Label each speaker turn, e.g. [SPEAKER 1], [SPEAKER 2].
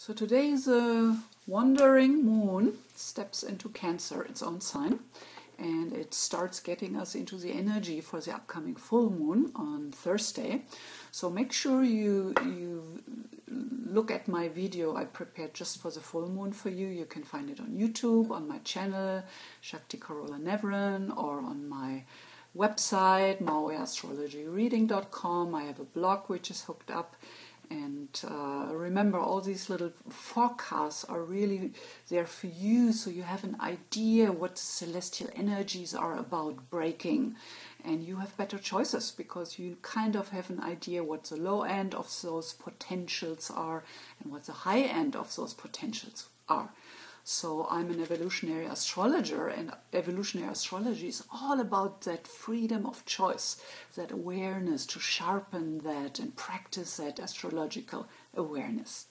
[SPEAKER 1] So today is a wandering moon steps into Cancer, its own sign, and it starts getting us into the energy for the upcoming full moon on Thursday. So make sure you you look at my video I prepared just for the full moon for you. You can find it on YouTube, on my channel, Shakti Carola Navran, or on my website, maoyaastrologyreading.com. I have a blog which is hooked up and uh, remember, all these little forecasts are really there for you, so you have an idea what celestial energies are about breaking, and you have better choices because you kind of have an idea what the low end of those potentials are and what the high end of those potentials are. So I'm an evolutionary astrologer, and evolutionary astrology is all about that freedom of choice, that awareness to sharpen that and practice that astrological awareness.